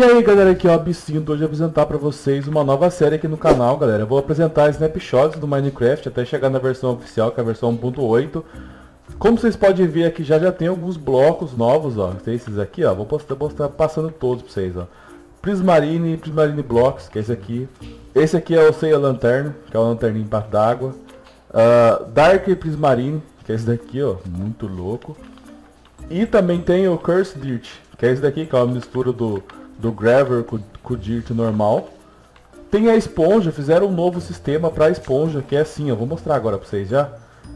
E aí galera, aqui é o Absinto, hoje eu vou apresentar para vocês uma nova série aqui no canal, galera. Eu vou apresentar snapshots do Minecraft até chegar na versão oficial, que é a versão 1.8. Como vocês podem ver aqui, já já tem alguns blocos novos, ó. Tem esses aqui, ó. Vou postar, postar passando todos para vocês, ó. Prismarine, Prismarine Blocks, que é esse aqui. Esse aqui é o Ceia Lanterna, que é o lanterninho embaixo d'água. Uh, Dark Prismarine, que é esse daqui, ó. Muito louco. E também tem o Curse Dirt, que é esse daqui, que é uma mistura do do Graver com, com o Dirt normal. Tem a esponja, fizeram um novo sistema para esponja, que é assim, ó. Vou mostrar agora para vocês já.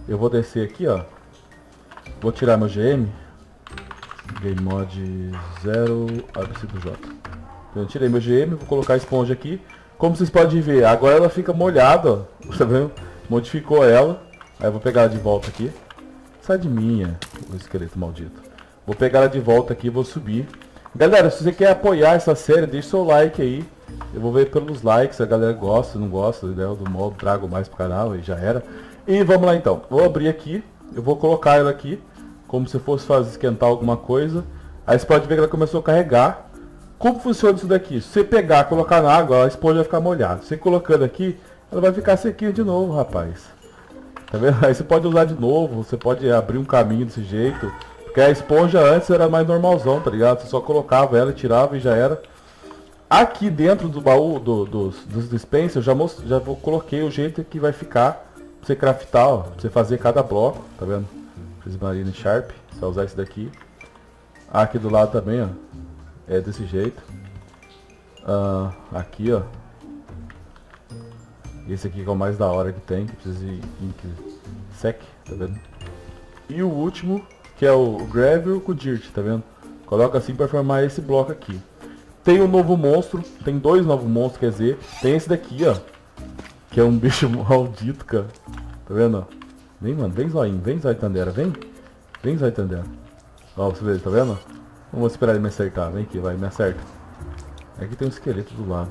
Eu vou descer aqui, ó. Vou tirar meu GM. Game Mod 0 abc J. Então, eu tirei meu GM, vou colocar a esponja aqui. Como vocês podem ver, agora ela fica molhada, ó. Tá vendo? Modificou ela. Aí eu vou pegar ela de volta aqui. Sai de minha, o esqueleto maldito. Vou pegar ela de volta aqui e vou subir. Galera, se você quer apoiar essa série, deixa seu like aí. Eu vou ver pelos likes, a galera gosta, não gosta, né, do modo trago mais pro canal e já era. E vamos lá então. Vou abrir aqui, eu vou colocar ela aqui, como se fosse fazer esquentar alguma coisa. Aí você pode ver que ela começou a carregar. Como funciona isso daqui? Se você pegar, colocar na água, a esponja vai ficar molhada. Você colocando aqui, ela vai ficar sequinha de novo, rapaz. Tá vendo? Aí você pode usar de novo, você pode abrir um caminho desse jeito. Porque a esponja antes era mais normalzão, tá ligado? Você só colocava ela, tirava e já era. Aqui dentro do baú do, dos, dos dispenser, eu já, most, já vou, coloquei o jeito que vai ficar pra você craftar, ó, pra você fazer cada bloco, tá vendo? Prismarine Sharp, só usar esse daqui. Aqui do lado também, ó, é desse jeito. Uh, aqui, ó. Esse aqui que é o mais da hora que tem, que precisa de ink sec, tá vendo? E o último que é o Gravel com o Dirt, tá vendo? Coloca assim para formar esse bloco aqui. Tem um novo monstro, tem dois novos monstros, quer dizer, tem esse daqui, ó. Que é um bicho maldito, cara. Tá vendo, ó? Vem, mano, vem zoinho, vem zóio Tandera, vem. Vem zóio Tandera. Ó, você vê, tá vendo? Vamos esperar ele me acertar, vem aqui, vai, me acerta. Aqui tem um esqueleto do lado.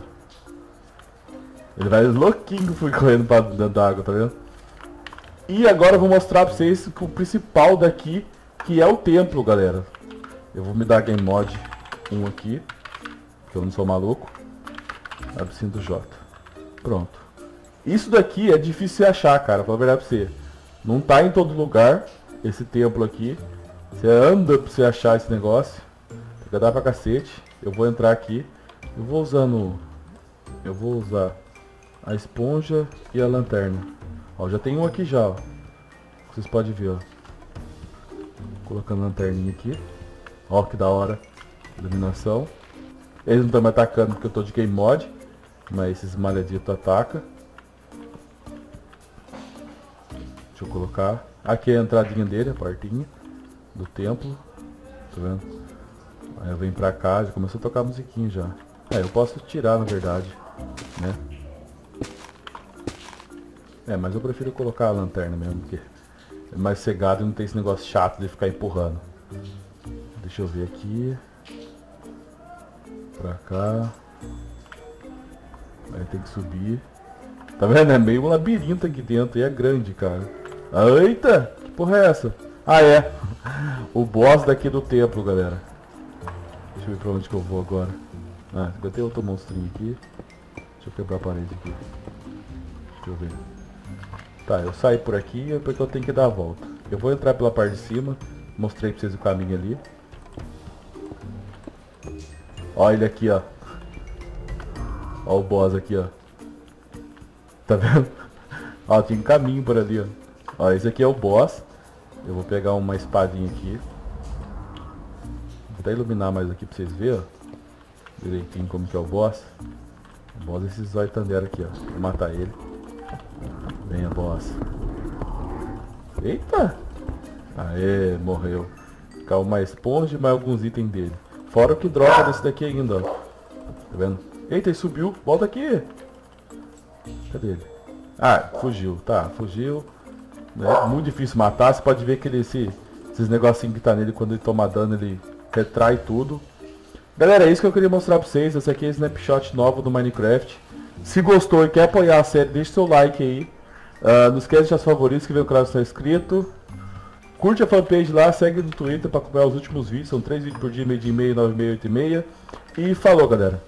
Ele vai louquinho fui correndo pra dentro da água, tá vendo? E agora eu vou mostrar pra vocês que o principal daqui que é o templo, galera. Eu vou me dar Game Mod 1 aqui, que eu não sou maluco. Absinto J. Pronto. Isso daqui é difícil de achar, cara, pra verdade pra você. Não tá em todo lugar, esse templo aqui. Você anda pra você achar esse negócio. Que dar pra cacete. Eu vou entrar aqui. Eu vou usando... Eu vou usar a esponja e a lanterna. Ó, já tem um aqui já, ó. Vocês podem ver, ó. Colocando lanterninha aqui. Ó que da hora. Iluminação. Eles não estão me atacando porque eu tô de game mod. Mas esses malhaditos atacam. Deixa eu colocar. Aqui é a entradinha dele, a portinha do templo. Tá vendo? Aí eu venho pra cá, já começou a tocar a musiquinha já. É, eu posso tirar na verdade, né? É, mas eu prefiro colocar a lanterna mesmo, porque é mais cegado e não tem esse negócio chato de ficar empurrando. Deixa eu ver aqui. Pra cá. Aí tem que subir. Tá vendo? É meio um labirinto aqui dentro e é grande, cara. Eita! Que porra é essa? Ah, é. O boss daqui do templo, galera. Deixa eu ver pra onde que eu vou agora. Ah, tem outro monstrinho aqui. Deixa eu quebrar a parede aqui. Deixa eu ver. Tá, eu saio por aqui porque eu tenho que dar a volta. Eu vou entrar pela parte de cima. Mostrei pra vocês o caminho ali. Olha ele aqui, ó. Ó o boss aqui, ó. Tá vendo? Ó, tem um caminho por ali, ó. Ó, esse aqui é o boss. Eu vou pegar uma espadinha aqui. Vou até iluminar mais aqui pra vocês verem, ó. Direitinho como que é o boss. O boss é esse zóio Tandera aqui, ó. Vou matar ele. Venha, boss. Eita! Aê, morreu. Caiu uma esponja e mais alguns itens dele. Fora o que droga desse daqui ainda, ó. Tá vendo? Eita, ele subiu. Volta aqui. Cadê ele? Ah, fugiu. Tá, fugiu. É muito difícil matar. Você pode ver que ele, esse, esses negocinhos que tá nele, quando ele toma dano, ele retrai tudo. Galera, é isso que eu queria mostrar pra vocês. Esse aqui é o snapshot novo do Minecraft. Se gostou e quer apoiar a série, deixe seu like aí. Uh, não esquece de deixar os favoritos, que vem o canal está inscrito. Curte a fanpage lá, segue no Twitter para acompanhar os últimos vídeos. São três vídeos por dia, meio dia e meio, nove e meia, oito e meia. E falou, galera.